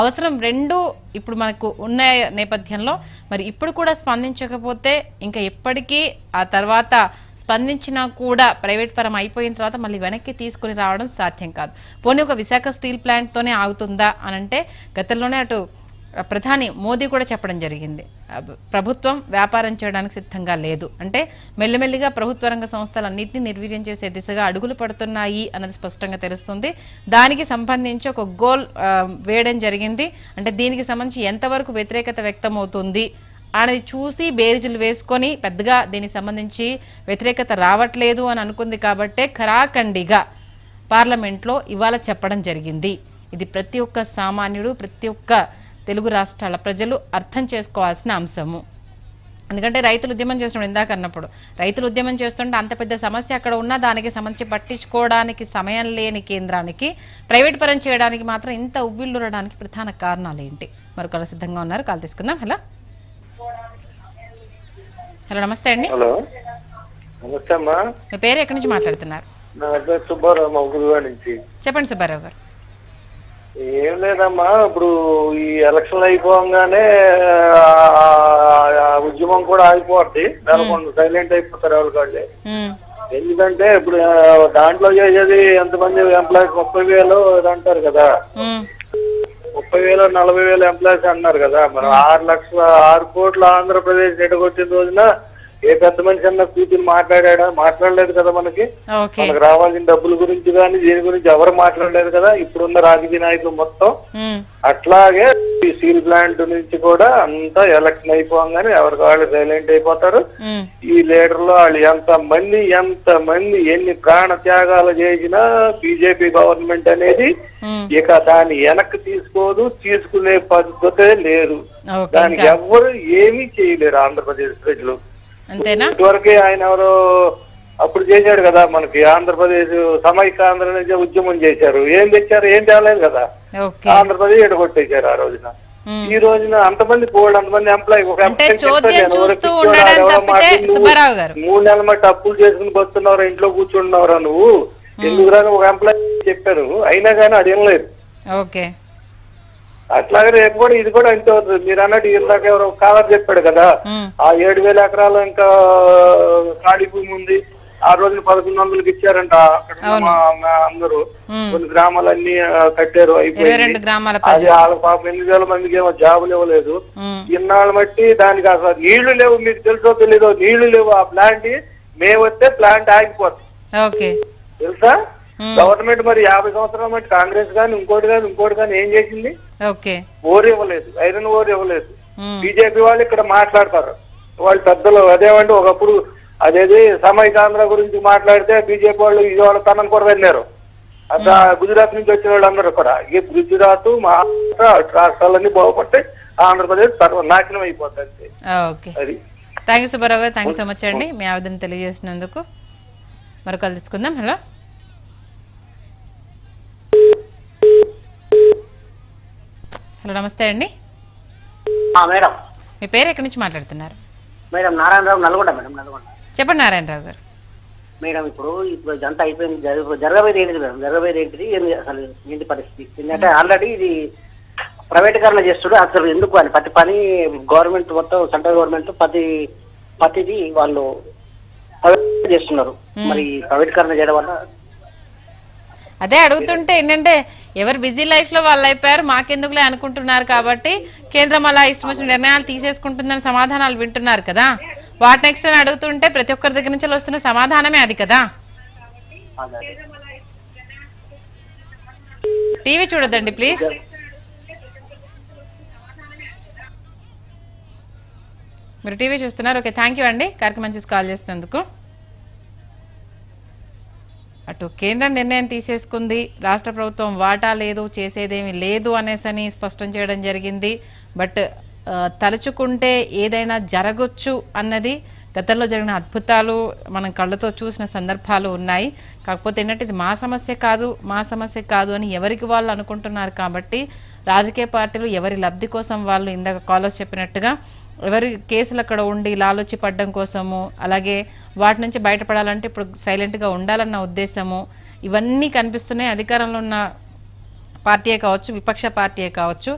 Speaker 1: అవసరం రెండు ఇప్పుడు మనకు ఉన్న నేపథ్యంలో. మరి ఇప్పుడు కూడా స్పందించకపోతే ఇంకా ఎప్పటికీ ఆ తర్వాత స్పందించినా కూడా ప్రైవేట్ పరం అయిపోయిన తర్వాత మళ్ళీ వెనక్కి తీసుకుని రావడం సాధ్యం కాదు. పోనీ ఒక విశాఖ స్టీల్ ప్లాంట్తోనే ఆగుతుందా అనంటే గతంలోనే అటు ప్రధాని మోదీ కూడా చెప్పడం జరిగింది. ప్రభుత్వం వ్యాపారం చేయడానికి సిద్ధంగా లేదు. అంటే మెల్లిమెల్లిగా ప్రభుత్వ రంగ సంస్థలన్నింటినీ నిర్వీర్యం చేసే దిశగా అడుగులు పడుతున్నాయి అన్నది స్పష్టంగా తెలుస్తుంది. దానికి సంబంధించి ఒక గోల్ వేయడం జరిగింది. అంటే దీనికి సంబంధించి ఎంతవరకు వ్యతిరేకత వ్యక్తమవుతుంది అనేది చూసి బేరిజులు వేసుకొని పెద్దగా దీనికి సంబంధించి వ్యతిరేకత రావట్లేదు అని అనుకుంది కాబట్టే ఖరాఖండిగా పార్లమెంట్లో ఇవాళ చెప్పడం జరిగింది. ఇది ప్రతి ఒక్క సామాన్యుడు ప్రతి ఒక్క తెలుగు రాష్ట్రాల ప్రజలు అర్థం చేసుకోవాల్సిన అంశము. ఎందుకంటే రైతులు ఉద్యమం చేస్తున్నాడు ఇందాక అన్నప్పుడు రైతులు ఉద్యమం చేస్తుంటే అంత పెద్ద సమస్య అక్కడ ఉన్నా దానికి సంబంధించి పట్టించుకోవడానికి సమయం లేని కేంద్రానికి ప్రైవేట్ పరం చేయడానికి మాత్రం ఇంత ఉవ్విల్లురడానికి ప్రధాన కారణాలు ఏంటి? మరొకరు సిద్ధంగా ఉన్నారు కాల్ తీసుకుందాం. హలో. హలో నమస్తే అండి.
Speaker 9: హలో. నమస్తే అమ్మా.
Speaker 1: మీ పేరు ఎక్కడి నుంచి మాట్లాడుతున్నారు?
Speaker 9: నా పేరు సుబ్బారావు మగురుగా నుంచి.
Speaker 1: చెప్పండి సుబ్బారావు గారు.
Speaker 9: ఏం లేదమ్మా ఇప్పుడు ఈ ఎలక్షన్ అయిపోగానే ఉద్యమం కూడా ఆగిపోద్ది. నెలకొండ సైలెంట్ అయిపోతారు ఎవరి కాళ్ళే.
Speaker 1: ఉమ్,
Speaker 9: ఎందుకంటే ఇప్పుడు దాంట్లో చేసేది ఎంతమంది ఎంప్లాయీస్? ముప్పై వేలు అంటారు కదా. ముప్పై వేలు నలభై వేలు ఎంప్లాయీస్ అన్నారు కదా. మరి ఆరు లక్షల ఆరు కోట్ల ఆంధ్రప్రదేశ్ ఎడగొచ్చిన రోజున ఏ పెద్ద మనిషి అన్న కూర్చుని మాట్లాడా మాట్లాడలేదు కదా మనకి.
Speaker 1: ఓకే.
Speaker 9: మనకు రావాల్సిన డబ్బుల గురించి కానీ దీని గురించి ఎవరు మాట్లాడలేదు కదా. ఇప్పుడున్న రాజకీయ నాయకులు మొత్తం. అట్లాగే ఈ స్టీల్ ప్లాంట్ నుంచి కూడా అంతా ఎలక్షన్ అయిపోగానే ఎవరికి వాళ్ళు సైలెంట్ అయిపోతారు. ఈ లీడర్లు వాళ్ళు ఎంత మంది ఎంత మంది ఎన్ని ప్రాణ త్యాగాలు చేసినా బీజేపీ గవర్నమెంట్ అనేది ఇక దాన్ని వెనక్కి తీసుకోదు తీసుకునే పద్ధతే లేదు. దానికి
Speaker 1: ఇంకా.
Speaker 9: ఎవ్వరు ఏమీ చేయలేరు ఆంధ్రప్రదేశ్ ప్రజలు.
Speaker 1: అంతేనా?
Speaker 9: ఇటువరకే ఆయన ఎవరో అప్పుడు చేశాడు కదా మనకి ఆంధ్రప్రదేశ్ సమైక్య ఆంధ్ర నుంచి ఉద్యమం చేశారు. ఏం తెచ్చారు ఏం తేలేదు కదా. ఆంధ్రప్రదేశ్ ఎడగొట్టేశారు ఆ రోజున. ఈ రోజున అంతమంది పోల్డ్ అంతమంది ఎంప్లాయీ. మూడు నెలల మట్టి అప్పులు చేసుకుని బతున్నారా ఇంట్లో కూర్చుంటున్నారా నువ్వు. ఎందుకు ఒక ఎంప్లాయీ చెప్పారు. అయినా కానీ అది వినలేదు.
Speaker 1: ఓకే.
Speaker 9: అట్లాగే రేపు కూడా ఇది కూడా అంతే అవుతుంది. మీరు అన్నట్టు ఇందాక ఎవరో కాలర్ చెప్పాడు కదా. ఆ ఏడు వేల ఎకరాలు ఇంకా ఖాళీ భూమి ఉంది. ఆ రోజున పదకొండు వందలకి ఇచ్చారంట అక్కడ అందరూ. కొన్ని గ్రామాలన్నీ కట్టారు అయిపోయింది. అది వాళ్ళ పాపం ఎనిమిది వేల మందికి ఏమో జాబులు ఇవ్వలేదు. ఇన్నాళ్ళు బట్టి దానికి అసలు నీళ్ళు లేవు మీకు తెలుసో తెలీదో నీళ్ళు లేవు. ఆ ప్లాంట్ మేము వస్తే ప్లాంట్ ఆగిపోతుంది తెలుసా. గవర్నమెంట్ మరి యాభై సంవత్సరాల మట్టి కాంగ్రెస్ కానీ ఇంకోటి కానీ ఇంకోటి కానీ ఏం చేసింది? ఓర్ ఇవ్వలేదు. ఐరన్ ఓర్ ఇవ్వలేదు.
Speaker 1: మ్మ్.
Speaker 9: బీజేపీ వాళ్ళు ఇక్కడ మాట్లాడతారు. వాళ్ళు పెద్దలు అదేమంటే ఒకప్పుడు అదేది సమైకాంధ్ర గురించి మాట్లాడితే బీజేపీ వాళ్ళు వాళ్ళ తనని కూడా వెళ్ళారు అట్లా గుజరాత్ నుంచి వచ్చిన వాళ్ళందరూ కూడా. ఈ గుజరాత్ మహారాష్ట్ర రాష్ట్రాలన్నీ బాగుపడతాయి ఆంధ్రప్రదేశ్ సర్వ నాశనం అయిపోతుంది. అది.
Speaker 1: థ్యాంక్ యూ సుబ్బారావు గారు. థ్యాంక్ యూ సో మచ్ అండి. మీ ఆవేదన తెలియజేసినందుకు. మరొకరు తీసుకుందాం. హలో. హలో నమస్తే అండి.
Speaker 10: మేడం.
Speaker 1: మీ పేరు ఎక్కడి నుంచి మాట్లాడుతున్నారు?
Speaker 10: Madam Narayanarao Nalgonda madam Nalgonda.
Speaker 1: చెప్పండి నారాయణరావు గారు.
Speaker 10: మేడం ఇప్పుడు ఇప్పుడు ఇదంతా అయిపోయింది జరగ- జరగబోయేది ఏంటిది మేడం? జరగబోయేది ఏంటిది? ఏంది అసలు ఏంటి పరిస్థితి? ఎందుకంటే ఆల్రెడీ ఇది ప్రైవేటీకరణ చేస్తుడు అసలు ఎందుకు అని ప్రతి పని గవర్నమెంట్ మొత్తం సెంట్రల్ గవర్నమెంట్ ప్రతి ప్రతిది వాళ్ళు చేస్తున్నారు. మరి ప్రైవేటీకరణ చేయడం వల్ల
Speaker 1: అదే అడుగుతుంటే ఏంటంటే ఎవరు బిజీ లైఫ్లో వాళ్ళు అయిపోయారు మాకెందుకులే అనుకుంటున్నారు కాబట్టి కేంద్రం అలా ఇష్టం వచ్చిన నిర్ణయాలు తీసేసుకుంటుందని సమాధానాలు వింటున్నారు కదా. వాట్ నెక్స్ట్ అని అడుగుతుంటే ప్రతి ఒక్కరి దగ్గర నుంచి వస్తున్న సమాధానమే అది కదా. టీవీ చూడొద్దండి ప్లీజ్. మీరు టీవీ చూస్తున్నారు. ఓకే థ్యాంక్ యూ అండి. కార్యక్రమం చూసి కాల్ చేసినందుకు. అటు కేంద్రం నిర్ణయం తీసేసుకుంది. రాష్ట్ర ప్రభుత్వం వాటా లేదు చేసేదేమి లేదు అనేసని స్పష్టం చేయడం జరిగింది. బట్ తలుచుకుంటే ఏదైనా జరగొచ్చు అన్నది గతంలో జరిగిన అద్భుతాలు మనం కళ్ళతో చూసిన సందర్భాలు ఉన్నాయి. కాకపోతే ఏంటంటే ఇది మా సమస్య కాదు మా సమస్య కాదు అని ఎవరికి వాళ్ళు అనుకుంటున్నారు కాబట్టి రాజకీయ పార్టీలు ఎవరి లబ్ధి కోసం వాళ్ళు ఇందాక కాలర్స్ చెప్పినట్టుగా ఎవరి కేసులు అక్కడ ఉండి లాలొచ్చి పడ్డం కోసము అలాగే వాటి నుంచి బయటపడాలంటే ఇప్పుడు సైలెంట్గా ఉండాలన్న ఉద్దేశము ఇవన్నీ కనిపిస్తున్నాయి. అధికారంలో ఉన్న పార్టీయే కావచ్చు విపక్ష పార్టీయే కావచ్చు.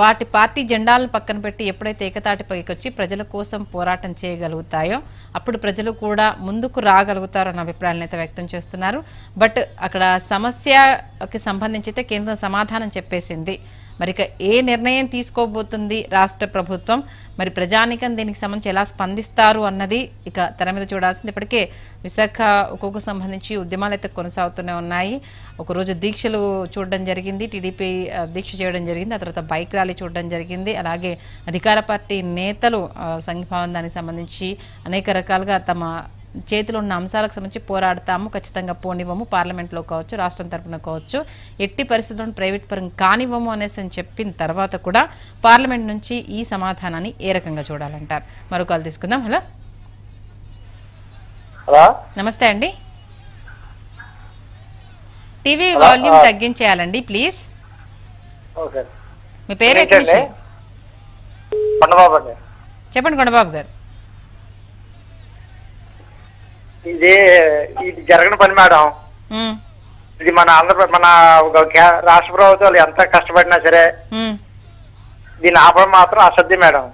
Speaker 1: వాటి పార్టీ జెండాలను పక్కన పెట్టి ఎప్పుడైతే ఏకతాటిపైకి వచ్చి ప్రజల కోసం పోరాటం చేయగలుగుతాయో అప్పుడు ప్రజలు కూడా ముందుకు రాగలుగుతారు అన్న అభిప్రాయాలను అయితే వ్యక్తం చేస్తున్నారు. బట్ అక్కడ సమస్యకి సంబంధించి అయితే కేంద్రం సమాధానం చెప్పేసింది. మరి ఇక ఏ నిర్ణయం తీసుకోబోతుంది రాష్ట్ర ప్రభుత్వం? మరి ప్రజానికం దీనికి సంబంధించి ఎలా స్పందిస్తారు అన్నది ఇక తెర మీద చూడాల్సింది. ఇప్పటికే విశాఖ ఒక్కొక్క సంబంధించి ఉద్యమాలు అయితే కొనసాగుతూనే ఉన్నాయి. ఒకరోజు దీక్షలు చూడడం జరిగింది. టీడీపీ దీక్ష చేయడం జరిగింది. ఆ తర్వాత బైక్ ర్యాలీ చూడడం జరిగింది. అలాగే అధికార పార్టీ నేతలు ఆ, సంఘీభావం దానికి సంబంధించి అనేక రకాలుగా తమ చేతిలో ఉన్న అంశాలకు సంబంధించి పోరాడతాము ఖచ్చితంగా పోనివ్వము పార్లమెంట్లో కావచ్చు రాష్ట్రం తరపున కావచ్చు. ఎట్టి పరిస్థితులను ప్రైవేట్ పరం కానివ్వము అనేసి అని చెప్పిన తర్వాత కూడా పార్లమెంట్ నుంచి ఈ సమాధానాన్ని ఏ రకంగా చూడాలంటారు? మరో కాల్ తీసుకుందాం. హలో.
Speaker 9: హలో.
Speaker 1: నమస్తే అండి. టీవీ వాల్యూమ్ తగ్గించేయాలండి ప్లీజ్. మీ పేరు చెప్పండి కొండబాబు గారు.
Speaker 9: ఇది ఇది జరగని పని మేడం. ఇది మన ఆంధ్రప్రదేశ్ మన రాష్ట్ర ప్రభుత్వాలు ఎంత కష్టపడినా సరే దీన్ని ఆపడం మాత్రం అసాధ్యం మేడం.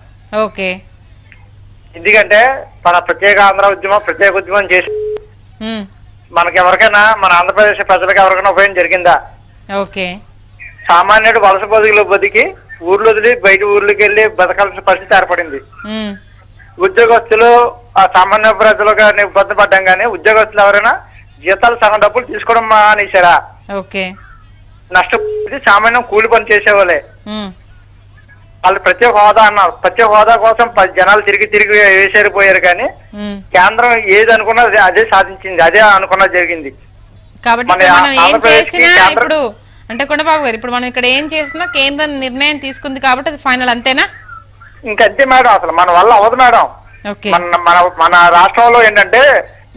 Speaker 1: ఓకే.
Speaker 9: ఎందుకంటే మన ప్రత్యేక ఆంధ్ర ఉద్యమం ప్రత్యేక ఉద్యమం చేసి మనకి ఎవరికైనా మన ఆంధ్రప్రదేశ్ ప్రజలకు ఎవరికైనా ఉపయోగం జరిగిందా?
Speaker 1: ఓకే.
Speaker 9: సామాన్యుడు వలస బతుకులు బతికి ఊర్లు వదిలి బయట ఊర్లోకి వెళ్ళి బతకాల్సిన పరిస్థితి ఏర్పడింది. ఉద్యోగస్తులు ఆ సామాన్య ప్రజలుగా ఇబ్బంది పడ్డాం కానీ ఉద్యోగస్తులు ఎవరైనా జీతాలు సగం డబ్బులు తీసుకోవడం మానేశారా?
Speaker 1: ఓకే.
Speaker 9: నష్టపోయి సామాన్యం కూలి పని చేసేవాళ్ళే. వాళ్ళు ప్రత్యేక హోదా అన్నారు. ప్రత్యేక హోదా కోసం పది జనాలు తిరిగి తిరిగి వేసేరిపోయారు కానీ. కేంద్రం ఏది అనుకున్నా అదే- సాధించింది అదే అనుకున్నా జరిగింది.
Speaker 1: కాబట్టి
Speaker 9: మన
Speaker 1: ఇప్పుడు మనం ఏం
Speaker 9: ఆంధ్రప్రదేశ్కి
Speaker 1: చేసినా
Speaker 9: కేంద్రం-
Speaker 1: ఇప్పుడు అంటే కొండబాబు గారు ఇప్పుడు మనం ఇక్కడ ఏం చేసినా కేంద్రం నిర్ణయం తీసుకుంది కాబట్టి అది ఫైనల్ అంతేనా?
Speaker 9: ఇంకంతే మేడం అసలు మన వల్ల అవ్వదు మేడం. మన మన మన రాష్ట్రంలో ఏంటంటే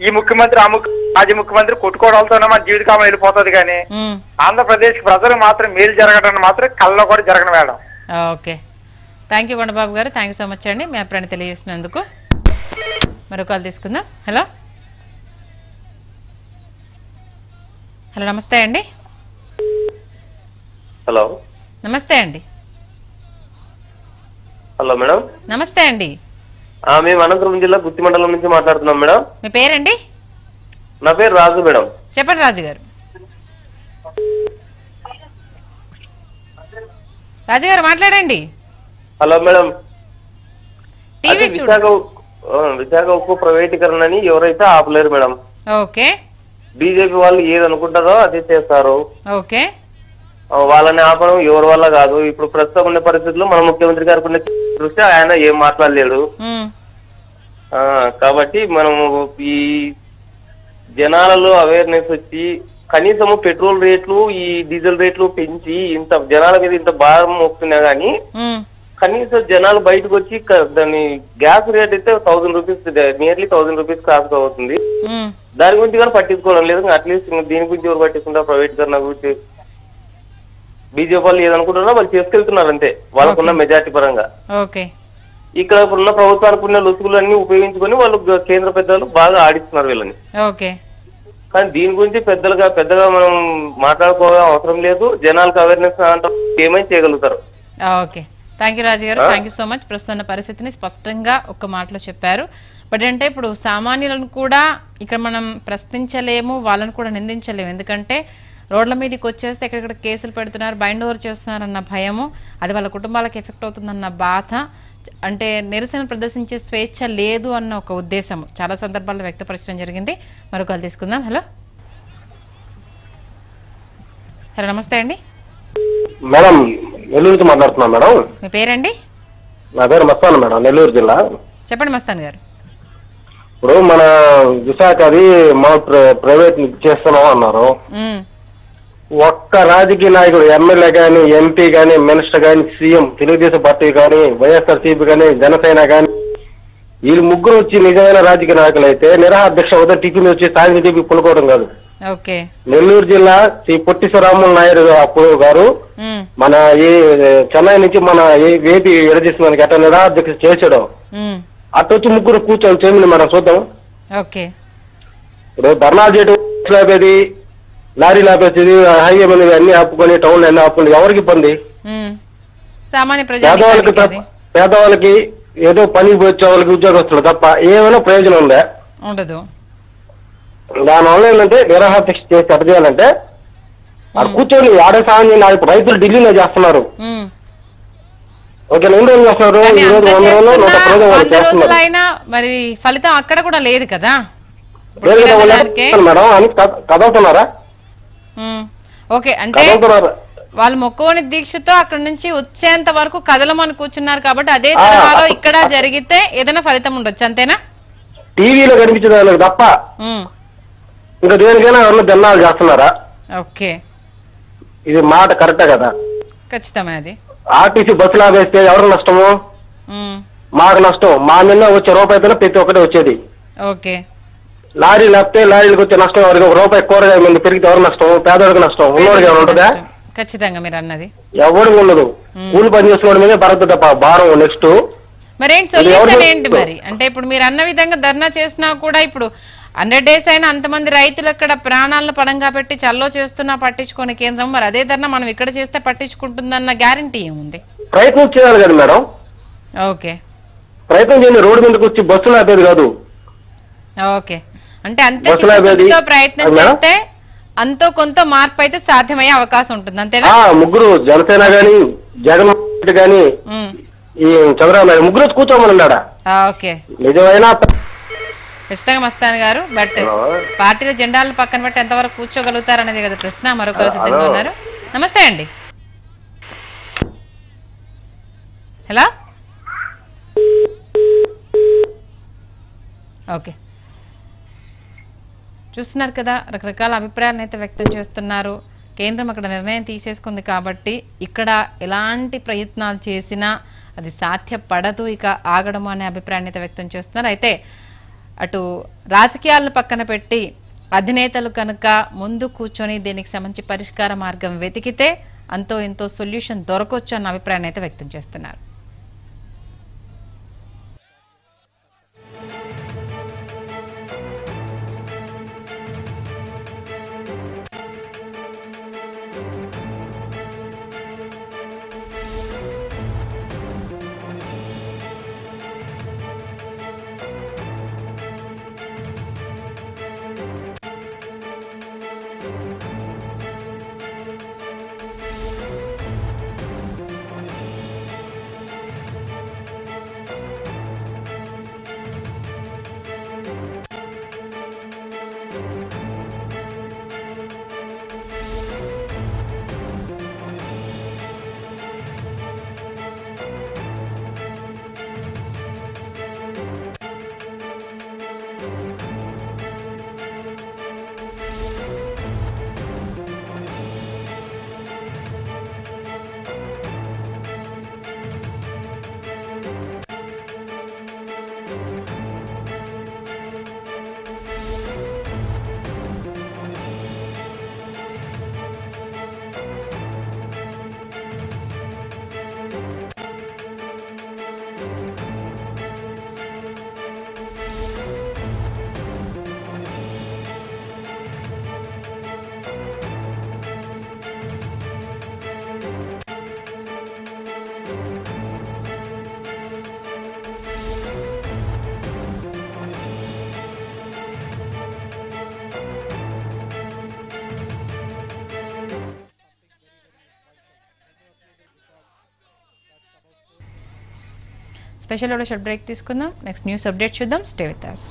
Speaker 9: ఈ ముఖ్యమంత్రి ఆ ముఖ్యమంత్రి మాజీ ముఖ్యమంత్రి కొట్టుకోవడాలతోనే మన జీవితకాలం వెళ్ళిపోతుంది కానీ ఆంధ్రప్రదేశ్ ప్రజలు మాత్రం మేలు జరగడం మాత్రం కళ్ళలో కూడా జరగను madam.
Speaker 1: Okay. Thank you Kondababu garu. Thank you so much అండి మీ అభిప్రాయాన్ని తెలియజేసినందుకు. మరో కాల్ తీసుకుందాం. హలో హలో నమస్తే అండి.
Speaker 11: హలో
Speaker 1: నమస్తే అండి.
Speaker 11: హలో మేడం
Speaker 1: నమస్తే అండి.
Speaker 11: మేము అనంతపురం జిల్లా గుత్తి మండలం నుంచి మాట్లాడుతున్నాం మేడం.
Speaker 1: మీ పేరండి?
Speaker 11: నా పేరు రాజు మేడం.
Speaker 1: చెప్పండి రాజు గారు. రాజు గారు మాట్లాడండి.
Speaker 11: Hello madam.
Speaker 1: టీవీ
Speaker 11: విశాఖ ఉక్కు- విశాఖ ఉక్కు ప్రైవేటీకరణని ఎవరైతే ఆపలేరు మేడం.
Speaker 1: ఓకే.
Speaker 11: బీజేపీ వాళ్ళు ఏది అనుకుంటారో అదే చేస్తారు.
Speaker 1: ఓకే.
Speaker 11: వాళ్ళని ఆపడం ఎవరి వల్ల కాదు. ఇప్పుడు ప్రస్తుతం ఉన్న పరిస్థితుల్లో మన ముఖ్యమంత్రి గారికి దృష్టి ఆయన ఏం మాట్లాడలేడు. కాబట్టి మనము ఈ జనాలలో అవేర్నెస్ వచ్చి కనీసము పెట్రోల్ రేట్లు ఈ డీజిల్ రేట్లు పెంచి ఇంత జనాల మీద ఇంత భారం మోపుతున్నా గానీ కనీసం జనాలు బయటకు వచ్చి దాని గ్యాస్ రేట్ అయితే thousand rupees nearly thousand rupees cost అవుతుంది. దాని గురించి కూడా పట్టించుకోవడం లేదు అట్లీస్ట్ దీని గురించి ఎవరు పట్టించుకుంటారు ప్రైవేట్ కన్నా గురించి బీజేపీ వాళ్ళు ఏదనుకుంటున్నారో వాళ్ళు చేసుకెళ్తున్నారు అంతే. వాళ్ళకున్న మెజార్టీ పరంగా.
Speaker 1: ఓకే.
Speaker 11: ఇక్కడ ఉన్న ప్రభుత్వానికి ఉన్న లొసుగులు అన్ని ఉపయోగించుకొని వాళ్ళు కేంద్ర పెద్దలు బాగా ఆడిస్తున్నారు వీళ్ళని.
Speaker 1: ఓకే.
Speaker 11: కానీ దీని గురించి పెద్దలుగా పెద్దగా మనం మాట్లాడుకోవడం అవసరం లేదు. జనాలకు అవేర్నెస్ అంటే ఏమైనా చేయగలుగుతారు.
Speaker 1: ఓకే. థ్యాంక్ యూ రాజు గారు. థ్యాంక్ యూ సో మచ్ ప్రస్తుతం పరిస్థితిని స్పష్టంగా ఒక్క మాటలో చెప్పారు. బట్ అంటే ఇప్పుడు సామాన్యులను కూడా ఇక్కడ మనం ప్రశ్నించలేము వాళ్ళని కూడా నిందించలేము. ఎందుకంటే రోడ్ల మీదకి వచ్చేస్తే ఎక్కడెక్కడ కేసులు పెడుతున్నారు బైండ్ ఓవర్ చేస్తున్నారన్న భయము అది వాళ్ళ కుటుంబాలకు ఎఫెక్ట్ అవుతుందన్న బాధ అంటే నిరసన ప్రదర్శించే స్వేచ్ఛ లేదు అన్న ఒక ఉద్దేశం చాలా సందర్భాల్లో వ్యక్తపరచడం జరిగింది. మరొక తీసుకుందాం. హలో. హలో నమస్తే అండి.
Speaker 12: మేడం నెల్లూరు మాట్లాడుతున్నాను మేడం.
Speaker 1: మీ పేరండి?
Speaker 12: నా పేరు మస్తాన్ మేడం నెల్లూరు జిల్లా.
Speaker 1: చెప్పండి మస్తాన్ గారు.
Speaker 12: ఇప్పుడు మన విశాఖది మా ప్ర- ప్రైవేట్ చేస్తున్నాం అన్నారు. ఒక్క రాజకీయ నాయకుడు ఎమ్మెల్యే కానీ ఎంపీ కానీ మినిస్టర్ కానీ సీఎం తెలుగుదేశం పార్టీ కానీ వైఎస్ఆర్సీపీ కానీ జనసేన కానీ వీళ్ళు ముగ్గురు వచ్చి నిజమైన రాజకీయ నాయకులు అయితే నిరాధ్యక్ష ఉదయం టిఫిన్ వచ్చి సాయంత్రం టిఫిన్ పులుకోవడం కాదు. నెల్లూరు జిల్లా శ్రీ పొట్టి శ్రీరాములు నాయుడు అప్పుడు గారు మన ఈ చెన్నై నుంచి మన వేపి విడదీసిన ఎట్లా నిరాధ్యక్ష చేసాడు అటు వచ్చి ముగ్గురు కూర్చొని చేయమని మనం చూద్దాం. ఇప్పుడు ధర్నా చేయడం లారీ ఆపేసేది హైవే మీద అన్ని ఆపుకొని టౌన్ అన్ని ఆపుకొని ఎవరికి ఇబ్బంది.
Speaker 1: సామాన్య
Speaker 12: పేదవాళ్ళకి పేదవాళ్ళకి ఏదో పని వచ్చే వాళ్ళకి ఉద్యోగస్తులు తప్ప ఏమైనా ప్రయోజనం ఉందా?
Speaker 1: ఉండదు.
Speaker 12: దానివల్ల ఏంటంటే నిరాహారదీక్ష చేసి ఎట్ట చేయాలంటే అక్కడ కూర్చొని ఆడే సాయం. ఆ ఇప్పుడు రైతులు ఢిల్లీలో చేస్తున్నారు. ఓకే ఎన్ని రోజులు చేస్తున్నారు?
Speaker 1: కానీ
Speaker 12: ఈ రోజు
Speaker 1: అంత
Speaker 12: వంద రోజులు నూట
Speaker 1: చేస్తున్నా
Speaker 12: పది రోజులు
Speaker 1: వంద
Speaker 12: చేస్తున్నారు.
Speaker 1: రోజులైనా మరి ఫలితం అక్కడ కూడా లేదు కదా.
Speaker 12: మేడం అని కద- కదవుతున్నారా
Speaker 1: ఓకే అంటే వాళ్ళు మొక్కువని దీక్షతో అక్కడ నుంచి వచ్చేంత వరకు కదలమని కూర్చున్నారు కాబట్టి అదే తరహాలో ఇక్కడ జరిగితే ఏదైనా ఫలితం ఉండొచ్చు అంతేనా?
Speaker 12: టీవీలో కనిపించే వాళ్ళకి తప్ప ఇంకా దేనికైనా ఎవరన్నా జన్నాలు చేస్తున్నారా?
Speaker 1: ఓకే.
Speaker 12: ఇది మాట కరెక్టే కదా?
Speaker 1: ఖచ్చితమే అది.
Speaker 12: ఆర్టీసీ బస్సులు ఆపేస్తే ఎవరు నష్టము? మాకు నష్టం. మా మీద వచ్చే రూపాయితోనే ప్రతి ఒక్కటి వచ్చేది.
Speaker 1: ఓకే.
Speaker 12: లారీ లేకపోతే లారీలకు వచ్చే నష్టం ఎవరికి? ఒక రూపాయి కూరగాయ మీద పెరిగితే ఎవరు నష్టం? పేదవాడికి నష్టం? ఉన్నవాడికి ఏమైనా ఉంటుందా.
Speaker 1: ఖచ్చితంగా మీరు అన్నది.
Speaker 12: ఎవరికి ఉండదు. కూలి పని చేసుకునే మీదే భరత భారం నెక్స్ట్.
Speaker 1: మరేంటి
Speaker 12: ఎవరు
Speaker 1: సొల్యూషన్? ఏంటి మరి? అంటే ఇప్పుడు మీరు అన్న విధంగా ధర్నా చేసినా కూడా ఇప్పుడు హండ్రెడ్ డేస్ అయినా అంతమంది రైతులు అక్కడ ప్రాణాలను పడంగా పెట్టి చల్లో చేస్తున్నా పట్టించుకునే కేంద్రం. మరి అదే ధర్నా మనం ఇక్కడ చేస్తే పట్టించుకుంటుందన్న గ్యారంటీ ఏముంది?
Speaker 12: ప్రయత్నం చేయాలి కదా మేడం.
Speaker 1: ఓకే.
Speaker 12: ప్రయత్నం చేయండి. రోడ్డు మీదకి వచ్చి బస్సులు ఆపేది కాదు.
Speaker 1: ఓకే. అంటే అంత చిత్తశుద్ధితో ప్రయత్నం? చేస్తే అంతో కొంత మార్పు అయితే సాధ్యమయ్యే అవకాశం ఉంటుంది అంతేనా?
Speaker 12: ముగ్గురు జనసేన గాని రెడ్డి గాని. ఈ చంద్రబాబు నాయుడు ముగ్గురు కూర్చోమని
Speaker 1: ఓకే.
Speaker 12: నిజమైన?
Speaker 1: ఖచ్చితంగా మస్తాన్ గారు బట్ పార్టీల జెండాలను పక్కన పెట్టి ఎంతవరకు కూర్చోగలుగుతారు అనేది కదా ప్రశ్న మరొకరు సిద్ధంగా ఉన్నారు. నమస్తే అండి. హలో? ఓకే. చూస్తున్నారు కదా రకరకాల అభిప్రాయాలను అయితే వ్యక్తం చేస్తున్నారు. కేంద్రం అక్కడ నిర్ణయం తీసేసుకుంది కాబట్టి ఇక్కడ ఎలాంటి ప్రయత్నాలు చేసినా అది సాధ్యపడదు ఇక ఆగడము అనే అభిప్రాయాన్ని అయితే వ్యక్తం చేస్తున్నారు. అయితే అటు రాజకీయాలను పక్కన పెట్టి అధినేతలు కనుక ముందు కూర్చొని దీనికి సంబంధించి పరిష్కార మార్గం వెతికితే అంతో ఇంతో సొల్యూషన్ దొరకొచ్చు అన్న అభిప్రాయాన్ని అయితే వ్యక్తం చేస్తున్నారు. స్పెషల్ షార్ట్ బ్రేక్ తీసుకుందాం. నెక్స్ట్ న్యూస్ అప్డేట్ చూద్దాం. Stay with us